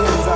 another